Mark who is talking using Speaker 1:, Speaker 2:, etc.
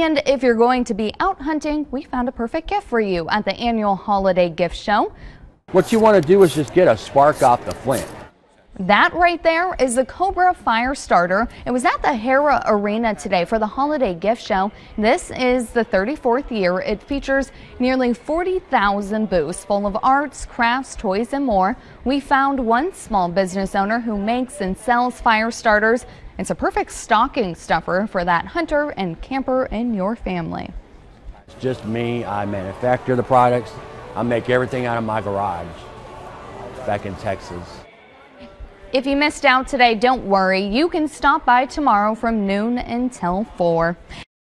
Speaker 1: And if you're going to be out hunting, we found a perfect gift for you at the annual holiday gift show.
Speaker 2: What you want to do is just get a spark off the flint.
Speaker 1: That right there is the Cobra Fire Starter. It was at the Hara Arena today for the holiday gift show. This is the 34th year. It features nearly 40,000 booths full of arts, crafts, toys, and more. We found one small business owner who makes and sells fire starters. It's a perfect stocking stuffer for that hunter and camper in your family.
Speaker 2: It's just me. I manufacture the products. I make everything out of my garage back in Texas.
Speaker 1: If you missed out today, don't worry. You can stop by tomorrow from noon until 4.